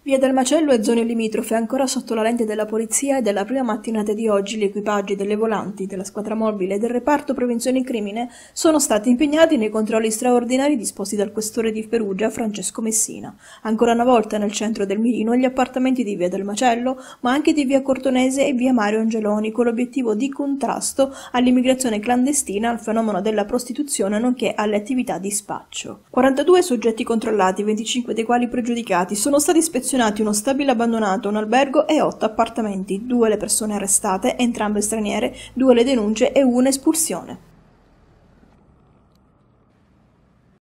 Via del Macello e zone limitrofe ancora sotto la lente della polizia e della prima mattinata di oggi gli equipaggi delle volanti, della squadra mobile e del reparto prevenzione crimine sono stati impegnati nei controlli straordinari disposti dal questore di Perugia Francesco Messina. Ancora una volta nel centro del mirino gli appartamenti di Via del Macello, ma anche di Via Cortonese e Via Mario Angeloni con l'obiettivo di contrasto all'immigrazione clandestina, al fenomeno della prostituzione nonché alle attività di spaccio. 42 soggetti controllati, 25 dei quali pregiudicati, sono stati ispezionati menzionati uno stabile abbandonato, un albergo e otto appartamenti, due le persone arrestate, entrambe straniere, due le denunce e un'espulsione.